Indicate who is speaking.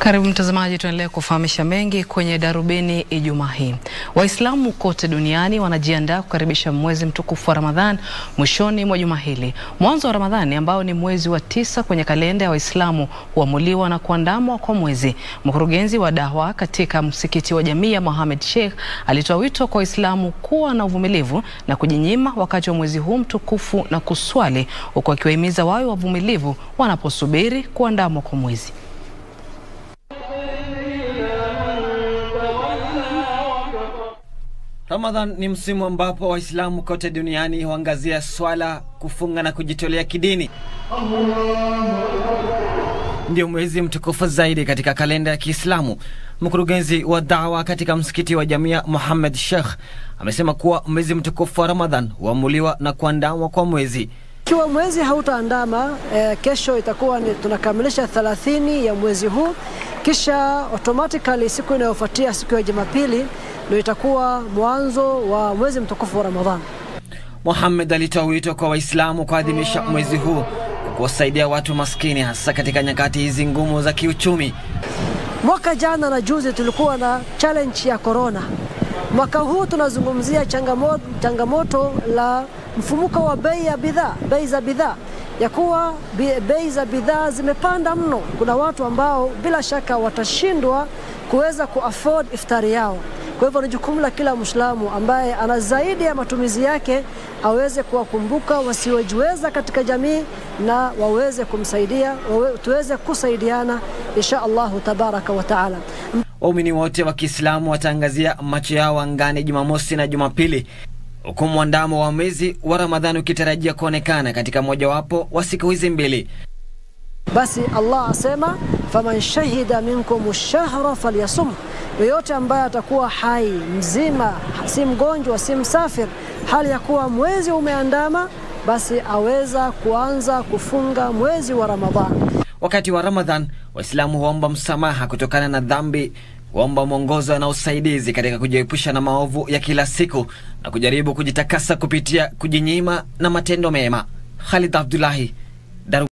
Speaker 1: Karibu mtazamaji, tuendelee kufahamisha mengi kwenye Darubini Ijumaa hii. Waislamu kote duniani wanajiandaa kukaribisha mwezi mtukufu wa Ramadhan mwishoni mwa juma hili. Mwanzo wa Ramadhani ambao ni mwezi wa tisa kwenye kalenda ya Waislamu huamuliwa na kuandamwa kwa mwezi. Mkurugenzi wa dawa katika msikiti wa jamii ya Mohamed Sheikh alitoa wito kwa Waislamu kuwa na uvumilivu na kujinyima wakati wa mwezi huu mtukufu na kuswali, huku akiwahimiza wawe wavumilivu wanaposubiri kuandamwa kwa mwezi.
Speaker 2: Ramadhan ni msimu ambapo Waislamu kote duniani huangazia swala, kufunga na kujitolea kidini. Ndio mwezi mtukufu zaidi katika kalenda ya Kiislamu. Mkurugenzi wa dawa katika msikiti wa Jamia Muhammad Sheikh amesema kuwa mwezi mtukufu wa Ramadhan huamuliwa na kuandamwa kwa mwezi.
Speaker 3: Ikiwa mwezi hautaandama eh, kesho itakuwa ni tunakamilisha 30 ya mwezi huu, kisha automatically siku inayofuatia siku ya Jumapili ndio itakuwa mwanzo wa mwezi mtukufu wa Ramadhani.
Speaker 2: Muhammad alitoa wito kwa Waislamu kuadhimisha mwezi huu kwa kuwasaidia watu maskini, hasa katika nyakati hizi ngumu za kiuchumi.
Speaker 3: Mwaka jana na juzi tulikuwa na challenge ya corona. Mwaka huu tunazungumzia changamoto, changamoto la mfumuko wa bei ya bidhaa, bei za bidhaa ya kuwa bei za bidhaa zimepanda mno. Kuna watu ambao bila shaka watashindwa kuweza kuafford iftari yao. Kwa hivyo ni jukumu la kila Muislamu ambaye ana zaidi ya matumizi yake aweze kuwakumbuka wasiojiweza katika jamii na waweze kumsaidia, wawe, tuweze kusaidiana insha Allahu tabaraka wa taala.
Speaker 2: Waumini wote wa Kiislamu wataangazia macho yao angani Jumamosi na Jumapili, huku mwandamo wa mwezi wa Ramadhani ukitarajia kuonekana katika mojawapo wa siku hizi mbili.
Speaker 3: Basi Allah asema faman shahida minkum shahra falyasum, yoyote ambaye atakuwa hai mzima, si mgonjwa, si msafir, hali ya kuwa mwezi umeandama, basi aweza kuanza kufunga mwezi wa Ramadhan.
Speaker 2: Wakati wa Ramadhan, Waislamu huomba msamaha kutokana na dhambi, huomba mwongozo na usaidizi katika kujiepusha na maovu ya kila siku na kujaribu kujitakasa kupitia kujinyima na matendo mema. Khalid Abdullahi